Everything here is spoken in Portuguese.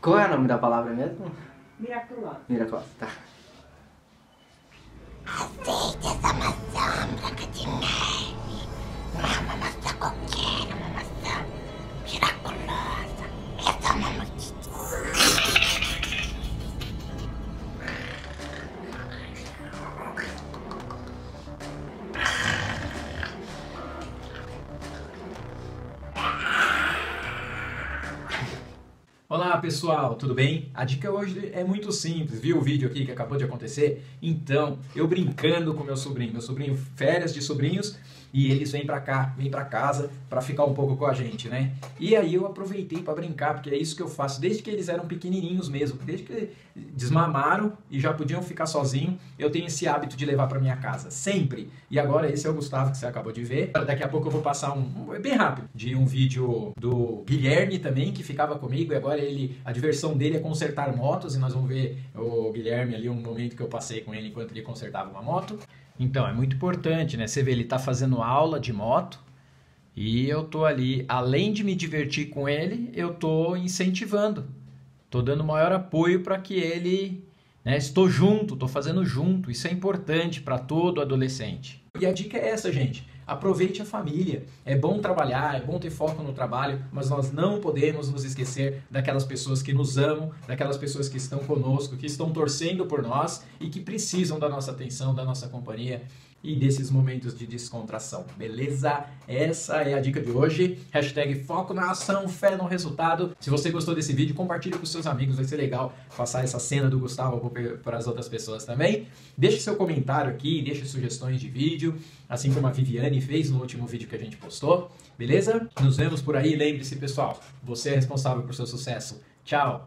Qual é o nome da palavra mesmo? Miraculosa. Miraculosa, tá. Olá pessoal, tudo bem? A dica hoje é muito simples, viu o vídeo aqui que acabou de acontecer? Então, eu brincando com meu sobrinho, meu sobrinho, férias de sobrinhos, e eles vêm pra cá, vêm pra casa pra ficar um pouco com a gente, né? E aí eu aproveitei pra brincar, porque é isso que eu faço desde que eles eram pequenininhos mesmo, desde que desmamaram e já podiam ficar sozinhos, eu tenho esse hábito de levar pra minha casa, sempre. E agora esse é o Gustavo que você acabou de ver. Daqui a pouco eu vou passar um, um bem rápido, de um vídeo do Guilherme também, que ficava comigo, e agora ele, a diversão dele é consertar motos, e nós vamos ver o Guilherme ali, um momento que eu passei com ele enquanto ele consertava uma moto. Então, é muito importante, né? Você vê, ele tá fazendo aula de moto, e eu tô ali, além de me divertir com ele, eu tô incentivando. Tô dando maior apoio para que ele, né, estou junto, tô fazendo junto. Isso é importante para todo adolescente. E a dica é essa, gente. Aproveite a família. É bom trabalhar, é bom ter foco no trabalho, mas nós não podemos nos esquecer daquelas pessoas que nos amam, daquelas pessoas que estão conosco, que estão torcendo por nós e que precisam da nossa atenção, da nossa companhia e desses momentos de descontração, beleza? Essa é a dica de hoje. Hashtag foco na ação, fé no resultado. Se você gostou desse vídeo, compartilhe com seus amigos, vai ser legal passar essa cena do Gustavo para as outras pessoas também. Deixe seu comentário aqui, deixe sugestões de vídeo, assim como a Viviane fez no último vídeo que a gente postou, beleza? Nos vemos por aí, lembre-se pessoal, você é responsável por seu sucesso. Tchau!